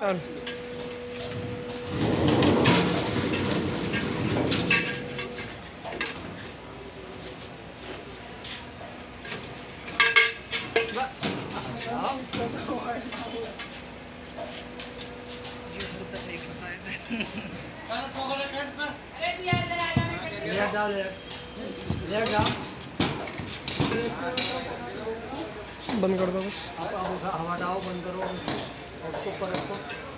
जाओ बंद कर दो बस। हवा हटाओ बंद करो। उसको और उसको